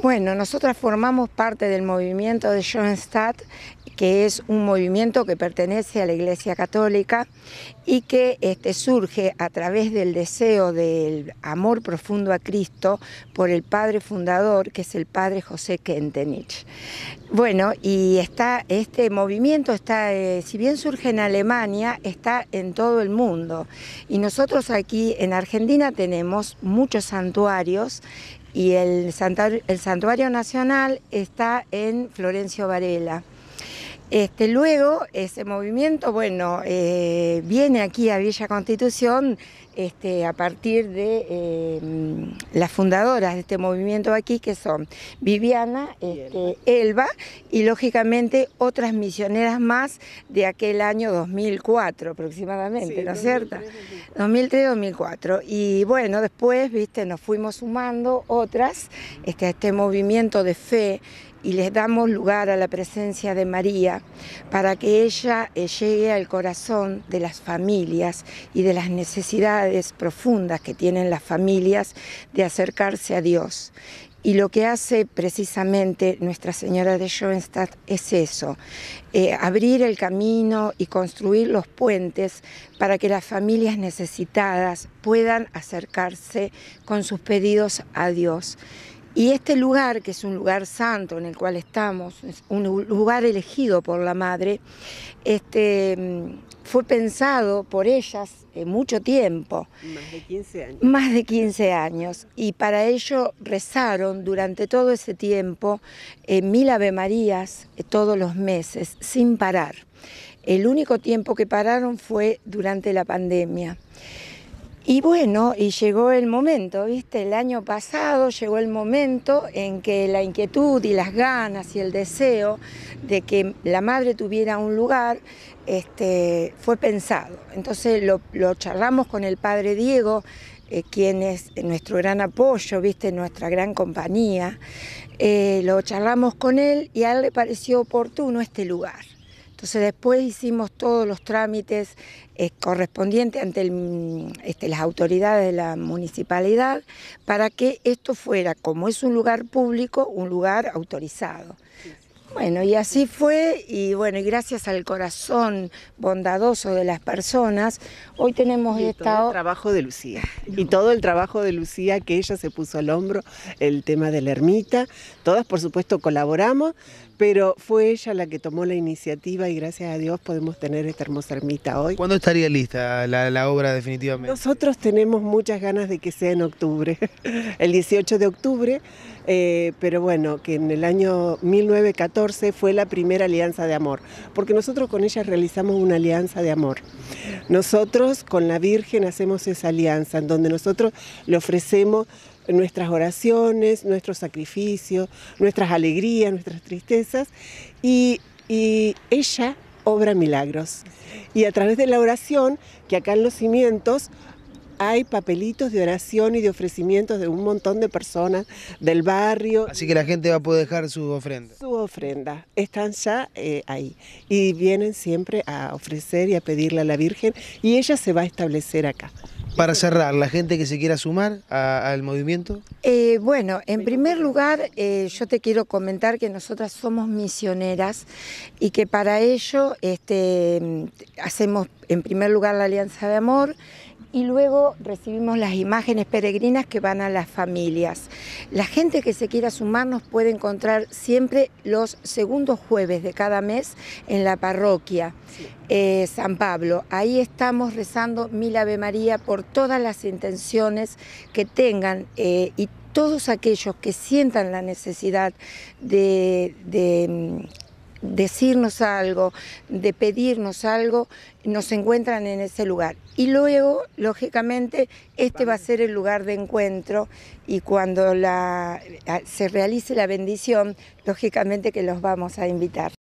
Bueno, nosotras formamos parte del movimiento de Schoenstatt, que es un movimiento que pertenece a la Iglesia Católica y que este, surge a través del deseo del amor profundo a Cristo por el padre fundador, que es el padre José Kentenich. Bueno, y está, este movimiento está, eh, si bien surge en Alemania, está en todo el mundo. Y nosotros aquí en Argentina tenemos muchos santuarios y el santuario, el santuario nacional está en Florencio Varela. Este, luego, ese movimiento, bueno, eh, viene aquí a Villa Constitución este, a partir de eh, las fundadoras de este movimiento aquí, que son Viviana, este, Elba y lógicamente otras misioneras más de aquel año 2004 aproximadamente, ¿no es cierto? 2003-2004. Y bueno, después, viste, nos fuimos sumando otras este, a este movimiento de fe y les damos lugar a la presencia de María para que ella eh, llegue al corazón de las familias y de las necesidades profundas que tienen las familias de acercarse a Dios. Y lo que hace precisamente Nuestra Señora de Schoenstatt es eso, eh, abrir el camino y construir los puentes para que las familias necesitadas puedan acercarse con sus pedidos a Dios. Y este lugar, que es un lugar santo en el cual estamos, es un lugar elegido por la Madre, este, mm, fue pensado por ellas en mucho tiempo. Más de 15 años. Más de 15 años. Y para ello rezaron durante todo ese tiempo mil Ave Marías eh, todos los meses, sin parar. El único tiempo que pararon fue durante la pandemia. Y bueno, y llegó el momento, ¿viste? El año pasado llegó el momento en que la inquietud y las ganas y el deseo de que la madre tuviera un lugar este, fue pensado. Entonces lo, charlamos con el padre Diego, eh, quien es nuestro gran apoyo, ¿viste? Nuestra gran compañía. Eh, lo charlamos con él y a él le pareció oportuno este lugar. Entonces después hicimos todos los trámites eh, correspondientes ante este, las autoridades de la municipalidad para que esto fuera, como es un lugar público, un lugar autorizado. Bueno, y así fue, y bueno, y gracias al corazón bondadoso de las personas, hoy tenemos y Todo el trabajo de Lucía, y todo el trabajo de Lucía que ella se puso al hombro, el tema de la ermita, todas por supuesto colaboramos, pero fue ella la que tomó la iniciativa y gracias a Dios podemos tener esta hermosa ermita hoy. ¿Cuándo estaría lista la, obra definitivamente? Nosotros tenemos muchas ganas de que sea en octubre, el 18 de octubre, eh, pero bueno, que en el año 1914 fue la primera alianza de amor, porque nosotros con ella realizamos una alianza de amor. Nosotros con la Virgen hacemos esa alianza, en donde nosotros le ofrecemos nuestras oraciones, nuestros sacrificios, nuestras alegrías, nuestras tristezas, y, ella obra milagros. Y a través de la oración, que acá en los cimientos hay papelitos de oración y de ofrecimientos de un montón de personas del barrio. Así que la gente va a poder dejar su ofrenda. Su ofrenda. Están ya eh, ahí. Y vienen siempre a ofrecer y a pedirle a la Virgen y ella se va a establecer acá. Para cerrar, la gente que se quiera sumar al movimiento. Eh, bueno, en primer lugar, eh, yo te quiero comentar que nosotras somos misioneras y que para ello este, hacemos en primer lugar la Alianza de Amor y luego recibimos las imágenes peregrinas que van a las familias. La gente que se quiera sumar nos puede encontrar siempre los segundos jueves de cada mes en la parroquia eh, San Pablo. Ahí estamos rezando Mil Ave María por todas las intenciones que tengan eh, y todos aquellos que sientan la necesidad de decirnos algo, de pedirnos algo, nos encuentran en ese lugar. Y luego, lógicamente, este va a ser el lugar de encuentro y cuando se realice la bendición, lógicamente que los vamos a invitar.